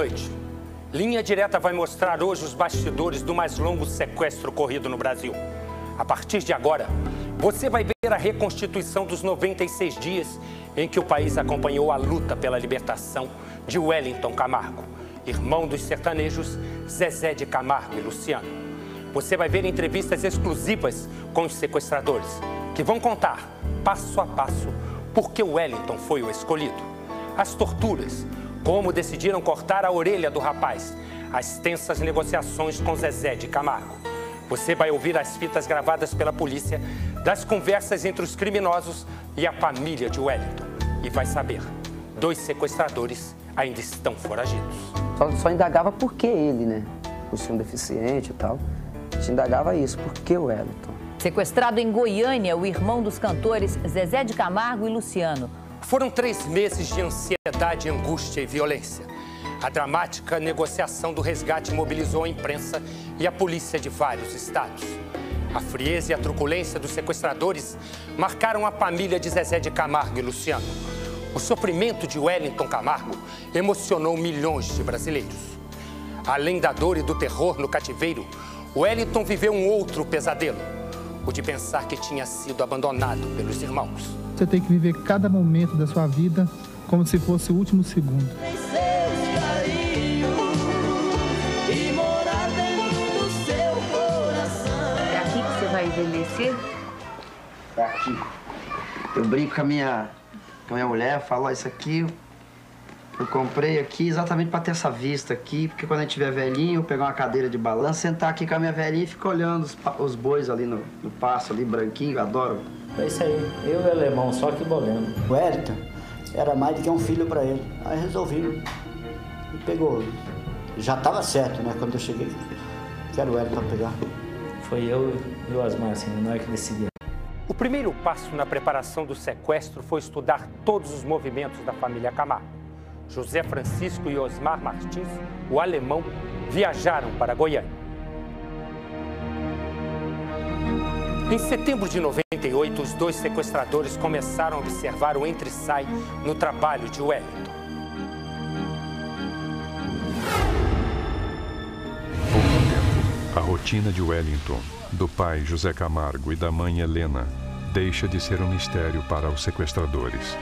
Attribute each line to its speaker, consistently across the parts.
Speaker 1: Noite. Linha Direta vai mostrar hoje os bastidores do mais longo sequestro ocorrido no Brasil. A partir de agora, você vai ver a reconstituição dos 96 dias em que o país acompanhou a luta pela libertação de Wellington Camargo, irmão dos sertanejos Zezé de Camargo e Luciano. Você vai ver entrevistas exclusivas com os sequestradores, que vão contar, passo a passo, por que Wellington foi o escolhido. As torturas, como decidiram cortar a orelha do rapaz, as tensas negociações com Zezé de Camargo. Você vai ouvir as fitas gravadas pela polícia das conversas entre os criminosos e a família de Wellington. E vai saber, dois sequestradores ainda estão foragidos.
Speaker 2: Só, só indagava por que ele, né? Por ser um deficiente e tal. A gente indagava isso, por que o Wellington?
Speaker 3: Sequestrado em Goiânia, o irmão dos cantores Zezé de Camargo e Luciano.
Speaker 1: Foram três meses de ansiedade, angústia e violência. A dramática negociação do resgate mobilizou a imprensa e a polícia de vários estados. A frieza e a truculência dos sequestradores marcaram a família de Zezé de Camargo e Luciano. O sofrimento de Wellington Camargo emocionou milhões de brasileiros. Além da dor e do terror no cativeiro, Wellington viveu um outro pesadelo: o de pensar que tinha sido abandonado pelos irmãos.
Speaker 4: Você tem que viver cada momento da sua vida como se fosse o último segundo.
Speaker 3: É aqui que você vai envelhecer?
Speaker 2: É aqui. Eu brinco com a minha, com a minha mulher, falo, ó, isso aqui eu comprei aqui exatamente para ter essa vista aqui, porque quando a gente tiver velhinho, eu pegar uma cadeira de balanço, sentar aqui com a minha velhinha e ficar olhando os, os bois ali no, no passo, ali branquinho, eu adoro.
Speaker 5: É isso aí, eu e o alemão, só que bolando.
Speaker 6: O Wellington era mais do que um filho para ele. Aí resolvi. E pegou. Já estava certo, né? Quando eu cheguei, quero o pra pegar.
Speaker 5: Foi eu e o Osmar, assim, nós que decidimos.
Speaker 1: O primeiro passo na preparação do sequestro foi estudar todos os movimentos da família Camargo. José Francisco e Osmar Martins, o alemão, viajaram para Goiânia. Em setembro de 98, os dois sequestradores começaram a observar o entre-sai no trabalho de Wellington.
Speaker 7: Pouco tempo, a rotina de Wellington, do pai José Camargo e da mãe Helena, deixa de ser um mistério para os sequestradores.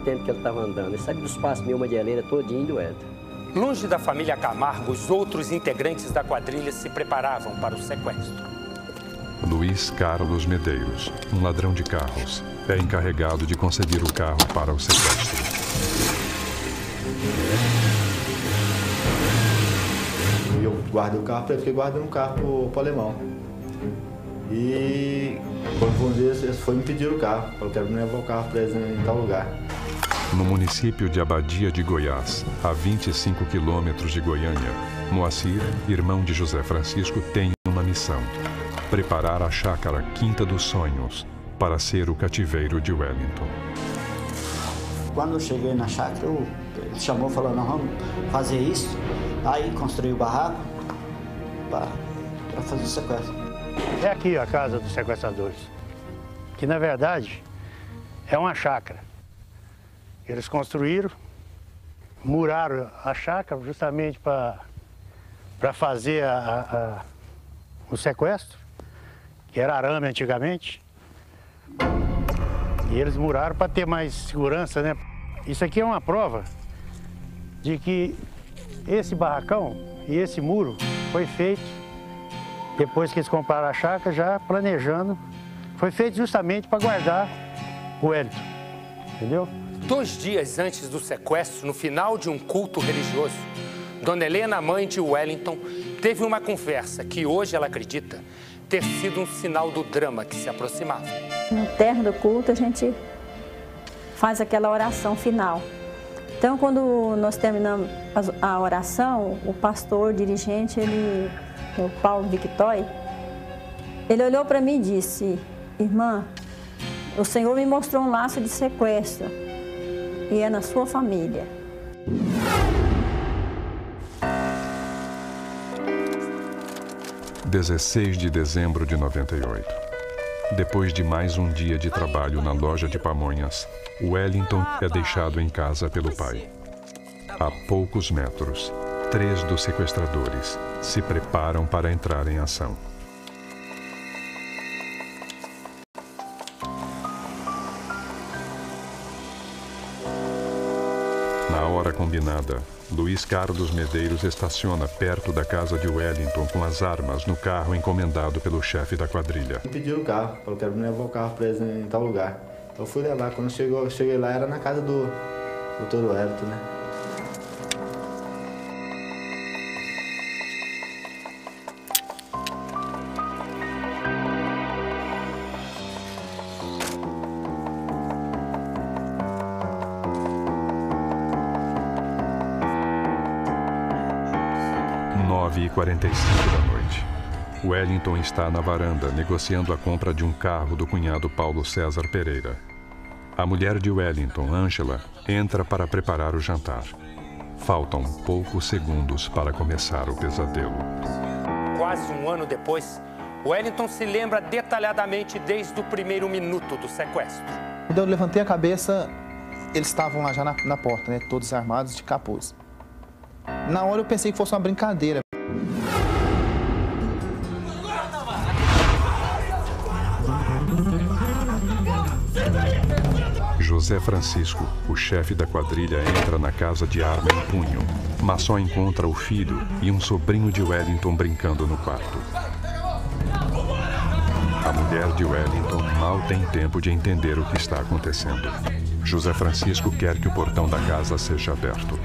Speaker 8: Muito tempo que ele estava andando. Ele sabe dos passos meio Madeira todinho do Elton.
Speaker 1: Longe da família Camargo, os outros integrantes da quadrilha se preparavam para o sequestro.
Speaker 7: Luiz Carlos Medeiros, um ladrão de carros, é encarregado de conceder o carro para o sequestro.
Speaker 9: E eu guardei o carro para ele, fiquei guardando o carro pro, pro alemão. E quando foi um dia, eles foram me pedir o carro. Falaram que era pra levar o carro para eles em tal lugar.
Speaker 7: No município de Abadia de Goiás, a 25 quilômetros de Goiânia, Moacir, irmão de José Francisco, tem uma missão: preparar a chácara Quinta dos Sonhos para ser o cativeiro de Wellington.
Speaker 6: Quando eu cheguei na chácara, eu- ele chamou e falou, nós vamos fazer isso. Aí construí o barraco para fazer o sequestro.
Speaker 10: É aqui a casa dos sequestradores, que na verdade é uma chácara. Eles construíram, muraram a chácara justamente para fazer a- a- o sequestro, que era arame antigamente. E eles muraram para ter mais segurança, né? Isso aqui é uma prova de que esse barracão e esse muro foi feito depois que eles compraram a chácara, já planejando. Foi feito justamente para guardar o Wellington, entendeu?
Speaker 1: Dois dias antes do sequestro, no final de um culto religioso, Dona Helena, mãe de Wellington, teve uma conversa que hoje ela acredita ter sido um sinal do drama que se aproximava.
Speaker 11: No término do culto, a gente faz aquela oração final. Então, quando nós terminamos a oração, o pastor, o dirigente, ele, o Paulo Victoy, ele olhou para mim e disse: Irmã, o Senhor me mostrou um laço de sequestro e é na sua família.
Speaker 7: 16 de dezembro de 98. Depois de mais um dia de trabalho na loja de pamonhas, Wellington é deixado em casa pelo pai. A poucos metros, três dos sequestradores se preparam para entrar em ação. Na hora combinada, Luiz Carlos Medeiros estaciona perto da casa de Wellington com as armas no carro encomendado pelo chefe da quadrilha.
Speaker 9: Me pediram o carro, falou que me levar o carro preso em tal lugar. Eu fui levar, quando chegou, cheguei lá era na casa do doutor Wellington, né?
Speaker 7: Nove e quarenta e cinco da noite. Wellington está na varanda negociando a compra de um carro do cunhado Paulo César Pereira. A mulher de Wellington, Angela, entra para preparar o jantar. Faltam poucos segundos para começar o pesadelo.
Speaker 1: Quase um ano depois, Wellington se lembra detalhadamente desde o primeiro minuto do sequestro.
Speaker 4: Quando eu levantei a cabeça, eles estavam lá já na, na porta, né? Todos armados de capuz. Na hora eu pensei que fosse uma brincadeira.
Speaker 7: José Francisco, o chefe da quadrilha, entra na casa de arma em punho, mas só encontra o filho e um sobrinho de Wellington brincando no quarto. A mulher de Wellington mal tem tempo de entender o que está acontecendo. José Francisco quer que o portão da casa seja aberto.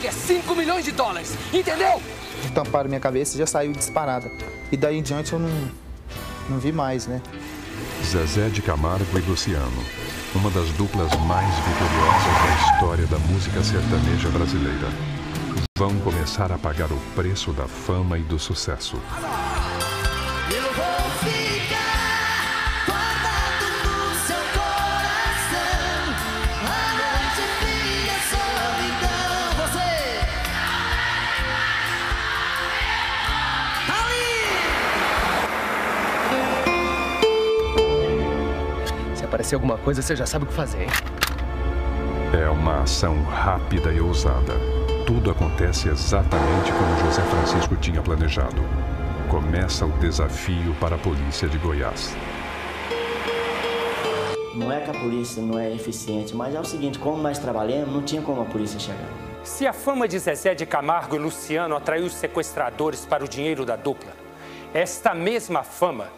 Speaker 12: Gente quer 5 milhões de dólares. Entendeu?
Speaker 4: Tamparam minha cabeça e já saiu disparada. E daí em diante eu não, não vi mais, né?
Speaker 7: Zezé de Camargo e Luciano, uma das duplas mais vitoriosas da história da música sertaneja brasileira, vão começar a pagar o preço da fama e do sucesso.
Speaker 12: Aparecer alguma coisa, você já sabe o que fazer, hein?
Speaker 7: É uma ação rápida e ousada. Tudo acontece exatamente como José Francisco tinha planejado. Começa o desafio para a polícia de Goiás.
Speaker 13: Não é que a polícia não é eficiente, mas é o seguinte, como nós trabalhamos, não tinha como a polícia chegar.
Speaker 1: Se a fama de Zezé de Camargo e Luciano atraiu os sequestradores para o dinheiro da dupla, esta mesma fama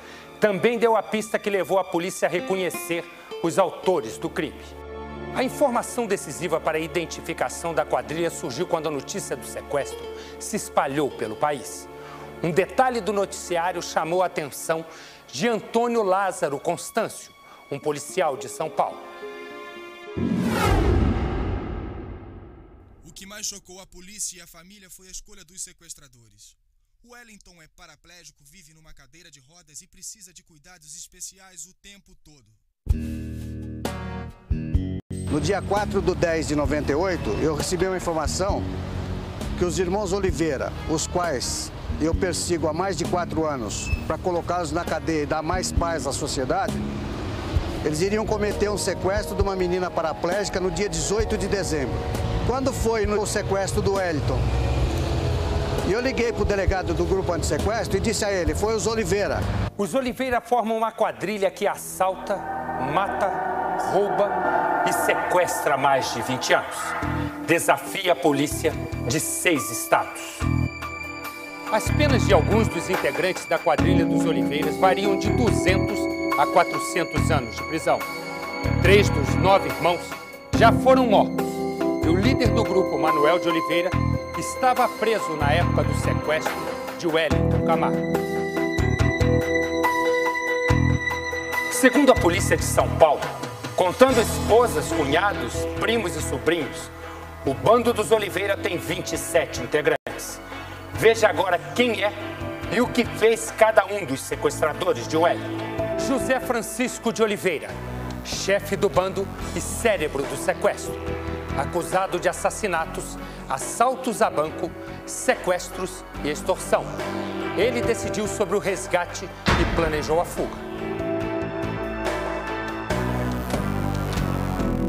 Speaker 1: também deu a pista que levou a polícia a reconhecer os autores do crime. A informação decisiva para a identificação da quadrilha surgiu quando a notícia do sequestro se espalhou pelo país. Um detalhe do noticiário chamou a atenção de Antônio Lázaro Constâncio, um policial de São Paulo.
Speaker 14: O que mais chocou a polícia e a família foi a escolha dos sequestradores. Wellington é paraplégico, vive numa cadeira de rodas e precisa de cuidados especiais o tempo todo.
Speaker 15: No dia 4 de 10 de 98, eu recebi uma informação que os irmãos Oliveira, os quais eu persigo há mais de quatro anos para colocá-los na cadeia e dar mais paz à sociedade, eles iriam cometer um sequestro de uma menina paraplégica no dia 18 de dezembro. Quando foi no sequestro do Wellington? Eu liguei para o delegado do grupo antissequestro e disse a ele, foi os Oliveira.
Speaker 1: Os Oliveira formam uma quadrilha que assalta, mata, rouba e sequestra há mais de 20 anos. Desafia a polícia de seis estados. As penas de alguns dos integrantes da quadrilha dos Oliveiras variam de 200 a 400 anos de prisão. Três dos nove irmãos já foram mortos. E o líder do grupo, Manuel de Oliveira, estava preso na época do sequestro de Wellington Camargo. Segundo a polícia de São Paulo, contando esposas, cunhados, primos e sobrinhos, o bando dos Oliveira tem 27 integrantes. Veja agora quem é e o que fez cada um dos sequestradores de Wellington. José Francisco de Oliveira, chefe do bando e cérebro do sequestro, acusado de assassinatos, assaltos a banco, sequestros e extorsão. Ele decidiu sobre o resgate e planejou a fuga.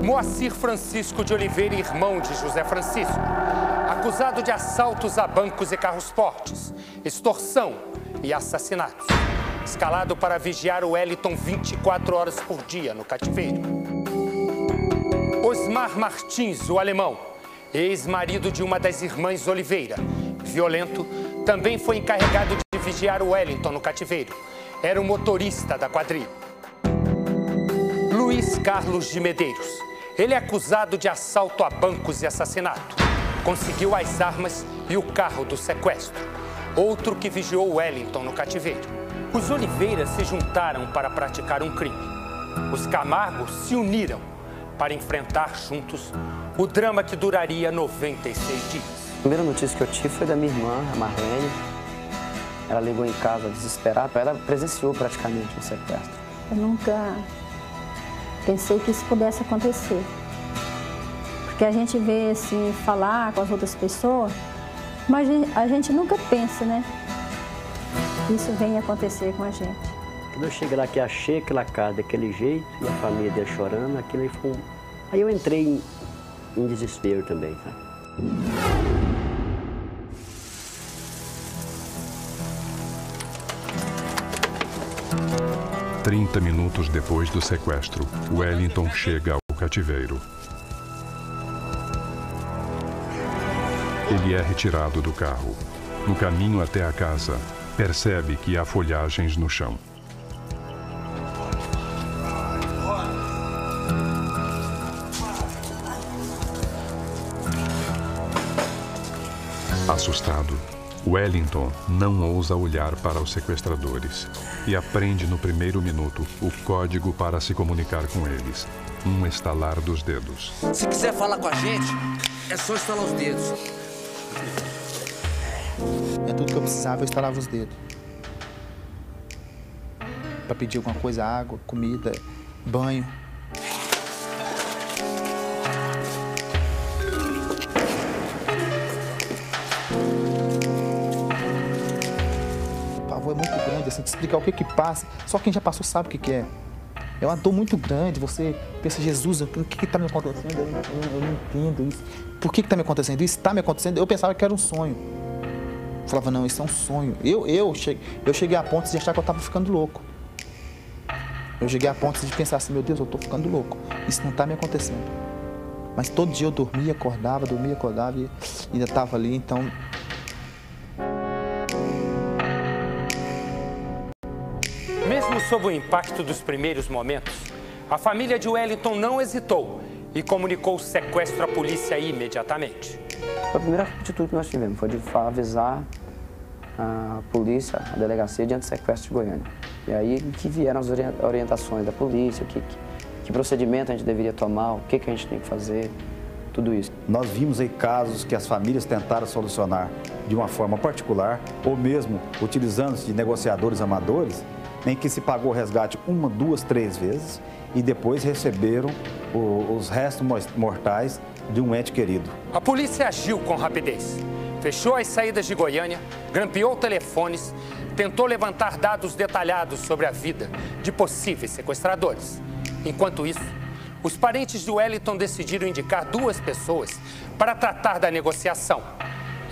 Speaker 1: Moacir Francisco de Oliveira, irmão de José Francisco, acusado de assaltos a bancos e carros fortes, extorsão e assassinatos. Escalado para vigiar o Wellington 24 horas por dia no cativeiro. Osmar Martins, o alemão, ex-marido de uma das irmãs Oliveira, violento, também foi encarregado de vigiar o Wellington no cativeiro. Era o motorista da quadrilha. Luiz Carlos de Medeiros. Ele é acusado de assalto a bancos e assassinato. Conseguiu as armas e o carro do sequestro. Outro que vigiou Wellington no cativeiro. Os Oliveira se juntaram para praticar um crime. Os Camargos se uniram para enfrentar juntos o drama que duraria 96 dias.
Speaker 16: A primeira notícia que eu tive foi da minha irmã, a Marlene. Ela ligou em casa desesperada, ela presenciou praticamente um sequestro.
Speaker 11: Eu nunca pensei que isso pudesse acontecer. Porque a gente vê assim, falar com as outras pessoas, mas a gente- nunca pensa, né? que Isso vem acontecer com a gente.
Speaker 8: Quando eu cheguei lá que achei aquela casa daquele jeito, e a família dele chorando, aquilo aí foi um... Aí eu entrei em, em desespero também, sabe?
Speaker 7: 30 minutos depois do sequestro, Wellington chega ao cativeiro. Ele é retirado do carro. No caminho até a casa, percebe que há folhagens no chão. Assustado, Wellington não ousa olhar para os sequestradores e aprende no primeiro minuto o código para se comunicar com eles. Um estalar dos dedos.
Speaker 12: Se quiser falar com a gente, é só estalar os dedos.
Speaker 4: É tudo que eu precisava, eu instalava os dedos. Pra pedir alguma coisa, água, comida, banho. Explicar o que que passa. Só quem já passou sabe o que que é. É uma dor muito grande, você pensa, Jesus, o que que tá me acontecendo? Eu eu eu não entendo isso. Por que que tá me acontecendo isso? Tá me acontecendo? Eu pensava que era um sonho. Eu falava, não, isso é um sonho. Eu, eu, cheguei, eu cheguei a ponto de achar que eu tava ficando louco. Eu cheguei a ponto de pensar assim, meu Deus, eu tô ficando louco. Isso não tá me acontecendo. Mas todo dia eu dormia, acordava, dormia, acordava e ainda tava ali, então
Speaker 1: sob o impacto dos primeiros momentos, a família de Wellington não hesitou e comunicou o sequestro à polícia imediatamente.
Speaker 16: Foi a primeira atitude que nós tivemos, foi de avisar a polícia, a delegacia de antissequestro de Goiânia. E aí que vieram as orien- orientações da polícia, que, que procedimento a gente deveria tomar, o que, que a gente tem que fazer, tudo isso.
Speaker 17: Nós vimos aí casos que as famílias tentaram solucionar de uma forma particular, ou mesmo utilizando-se de negociadores amadores, em que se pagou o resgate uma, duas, três vezes e depois receberam o- os restos mortais de um ente querido.
Speaker 1: A polícia agiu com rapidez. Fechou as saídas de Goiânia, grampeou telefones, tentou levantar dados detalhados sobre a vida de possíveis sequestradores. Enquanto isso, os parentes de Wellington decidiram indicar duas pessoas para tratar da negociação: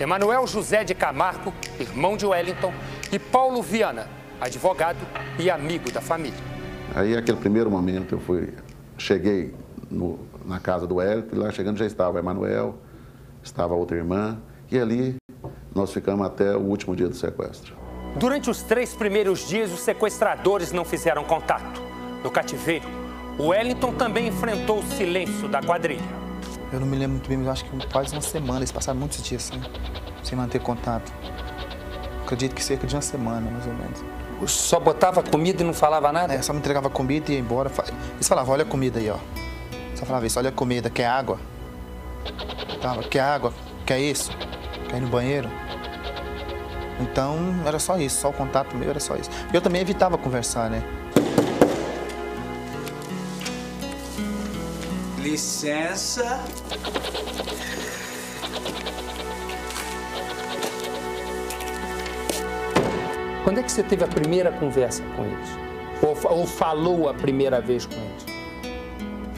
Speaker 1: Emanuel José de Camargo, irmão de Wellington, e Paulo Viana, advogado e amigo da família.
Speaker 18: Aí, aquele primeiro momento, eu fui, cheguei no- na casa do Hélio, e lá chegando já estava o Emanuel, estava a outra irmã, e ali nós ficamos até o último dia do sequestro.
Speaker 1: Durante os três primeiros dias, os sequestradores não fizeram contato. No cativeiro, o Wellington também enfrentou o silêncio da quadrilha.
Speaker 4: eu não me lembro muito bem, mas eu acho que quase uma semana, eles passaram muitos dias sem, sem manter contato. Acredito que cerca de uma semana, mais ou menos.
Speaker 1: Só botava comida e não falava nada?
Speaker 4: É, só me entregava comida e ia embora. Eles falavam, olha a comida aí, ó. Só falava isso, olha a comida, quer água? Tava, quer água? Quer isso? Quer ir no banheiro? Então era só isso, só o contato meu era só isso. Eu também evitava conversar, né?
Speaker 12: Licença.
Speaker 1: Quando é que você teve a primeira conversa com eles? Ou, ou falou a primeira vez com eles?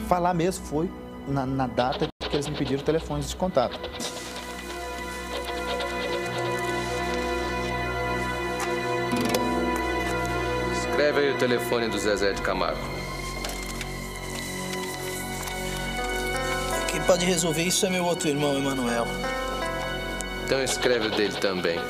Speaker 4: Falar mesmo foi na, na data que eles me pediram telefones de contato.
Speaker 19: Escreve aí o telefone do Zezé de Camargo.
Speaker 12: Quem pode resolver isso é meu outro irmão, Emanuel.
Speaker 19: Então escreve o dele também.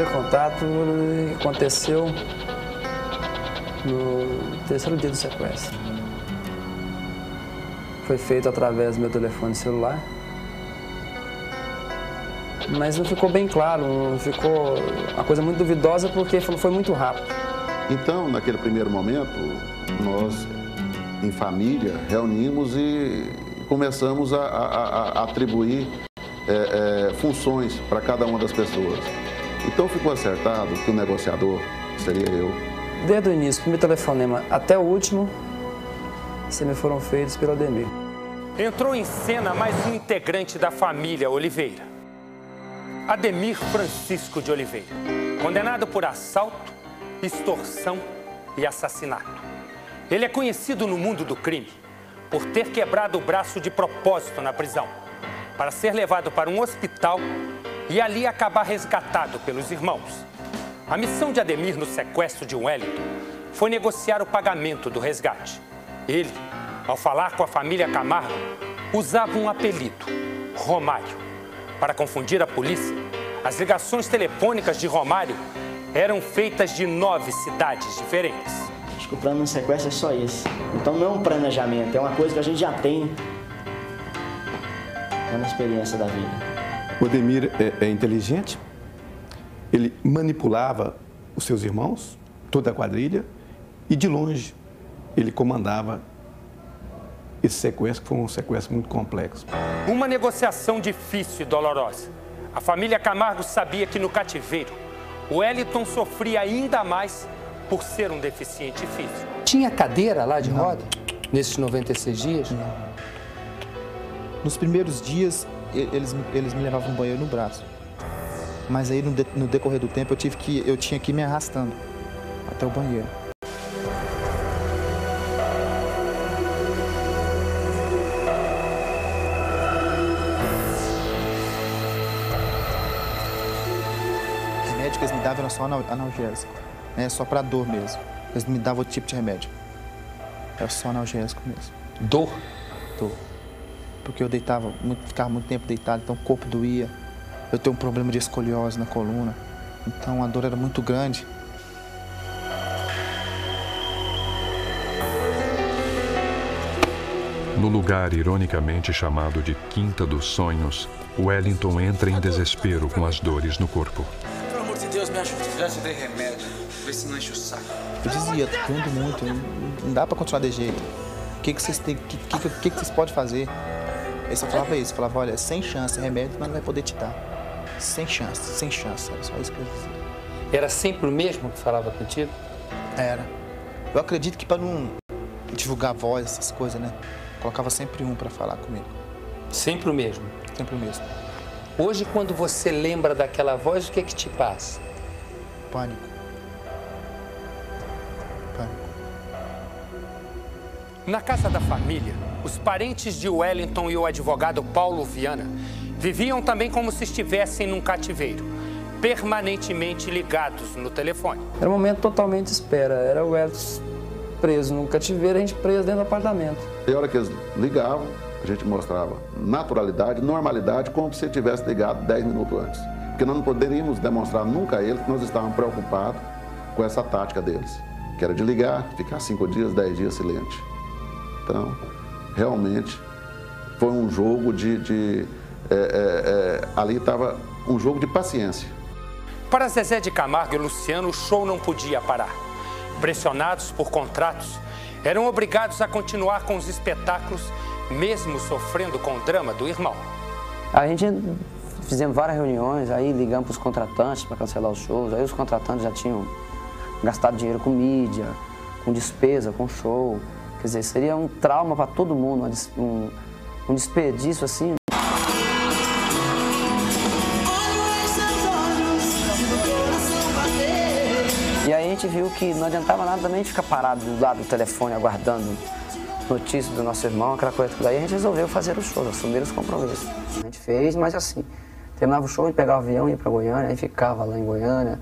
Speaker 16: Primeiro contato aconteceu no terceiro dia do sequestro. Foi feito através do meu telefone celular. Mas não ficou bem claro, ficou uma coisa muito duvidosa porque foi muito rápido.
Speaker 18: Então, naquele primeiro momento, nós, em família, reunimos e começamos a- a- a atribuir é, é, funções para cada uma das pessoas. Então ficou acertado que o negociador seria eu.
Speaker 16: Desde o início, primeiro telefonema até o último, sempre foram feitos pelo Ademir.
Speaker 1: Entrou em cena mais um integrante da família Oliveira. Ademir Francisco de Oliveira, condenado por assalto, extorsão e assassinato. Ele é conhecido no mundo do crime por ter quebrado o braço de propósito na prisão, para ser levado para um hospital e ali acabar resgatado pelos irmãos. A missão de Ademir no sequestro de Wellington foi negociar o pagamento do resgate. Ele, ao falar com a família Camargo, usava um apelido, Romário. Para confundir a polícia, as ligações telefônicas de Romário eram feitas de nove cidades diferentes.
Speaker 13: Acho que o plano de sequestro é só esse. Então não é um planejamento, é uma coisa que a gente já tem é na experiência da vida.
Speaker 20: O Ademir é, é inteligente, ele manipulava os seus irmãos, toda a quadrilha, e de longe ele comandava esse sequestro, que foi um sequestro muito complexo.
Speaker 1: Uma negociação difícil e dolorosa. A família Camargo sabia que no cativeiro, o Wellington sofria ainda mais por ser um deficiente físico.
Speaker 12: Tinha cadeira lá de roda? Nesses 96 dias?
Speaker 4: Nos primeiros dias, eles, eles me levavam um banheiro no braço. Mas aí, no, de- no decorrer do tempo, eu, tive que, eu tinha que ir me arrastando até o banheiro. O remédio que eles me davam só anal- analgésico, né? Só pra dor mesmo. Eles me davam outro tipo de remédio. Era só analgésico mesmo.
Speaker 1: Dor.
Speaker 4: Porque eu deitava, muito, ficava muito tempo deitado, então o corpo doía. Eu tenho um problema de escoliose na coluna. Então a dor era muito grande.
Speaker 7: No lugar ironicamente chamado de Quinta dos Sonhos, Wellington entra em desespero com as dores no corpo.
Speaker 12: Pelo amor de Deus, me ajuda. Já te dei remédio. Vê se não enche o saco.
Speaker 4: Eu dizia, doendo muito, não, dá pra continuar de jeito. O que, que vocês têm, que, que, que, que vocês podem fazer? Aí você falava isso, falava, olha, sem chance, remédio mas não vai poder te dar. Sem chance, sem chance, era só isso que eu dizia.
Speaker 12: Era sempre o mesmo que falava contigo?
Speaker 4: Era. Eu acredito que para não divulgar voz, essas coisas, né? Colocava sempre um para falar comigo.
Speaker 12: Sempre o mesmo?
Speaker 4: Sempre o mesmo.
Speaker 12: Hoje, quando você lembra daquela voz, o que é que te passa?
Speaker 4: Pânico.
Speaker 1: Na casa da família, os parentes de Wellington e o advogado Paulo Viana viviam também como se estivessem num cativeiro, permanentemente ligados no telefone.
Speaker 16: Era um momento totalmente de espera. Era o Edson preso no cativeiro, a gente preso dentro do apartamento.
Speaker 18: E a hora que eles ligavam, a gente mostrava naturalidade, normalidade, como se tivesse ligado 10 minutos antes. Porque nós não poderíamos demonstrar nunca a eles que nós estávamos preocupados com essa tática deles, que era de ligar, ficar 5 dias, 10 dias silente. Então, realmente, foi um jogo de. de é, é, é, ali estava um jogo de paciência.
Speaker 1: Para Zezé de Camargo e Luciano, o show não podia parar. pressionados por contratos, eram obrigados a continuar com os espetáculos, mesmo sofrendo com o drama do irmão.
Speaker 16: A gente fizemos várias reuniões, aí ligamos para os contratantes para cancelar os shows, aí os contratantes já tinham gastado dinheiro com mídia, com despesa, com show. Quer dizer, seria um trauma para todo mundo, um, um desperdício assim. E aí a gente viu que não adiantava nada também ficar parado do lado do telefone aguardando notícias do nosso irmão, aquela coisa toda. Aí a gente resolveu fazer os shows, assumir os compromissos. A gente fez, mas assim, terminava o show, a gente pegava o avião, ia para Goiânia, aí ficava lá em Goiânia.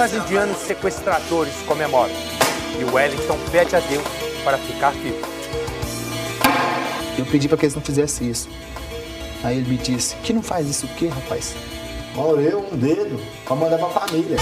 Speaker 1: Passagem de ano, os sequestradores comemoram e o Wellington pede a Deus para ficar vivo.
Speaker 4: Eu pedi para que eles não fizessem isso. Aí ele me disse, que não faz isso o quê, rapaz?
Speaker 9: Morreu um dedo pra mandar pra família.